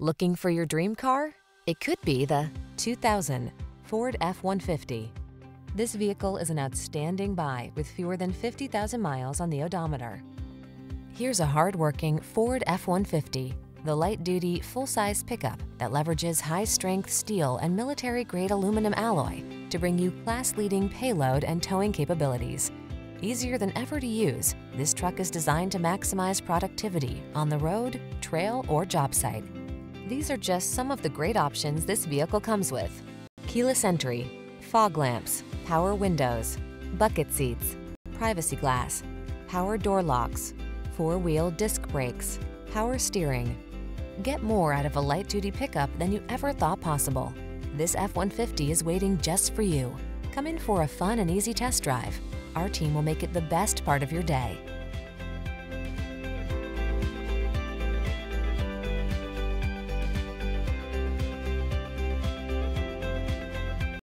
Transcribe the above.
Looking for your dream car? It could be the 2000 Ford F-150. This vehicle is an outstanding buy with fewer than 50,000 miles on the odometer. Here's a hard-working Ford F-150, the light-duty, full-size pickup that leverages high-strength steel and military-grade aluminum alloy to bring you class-leading payload and towing capabilities. Easier than ever to use, this truck is designed to maximize productivity on the road, trail, or job site. These are just some of the great options this vehicle comes with. Keyless entry, fog lamps, power windows, bucket seats, privacy glass, power door locks, four-wheel disc brakes, power steering. Get more out of a light-duty pickup than you ever thought possible. This F-150 is waiting just for you. Come in for a fun and easy test drive. Our team will make it the best part of your day.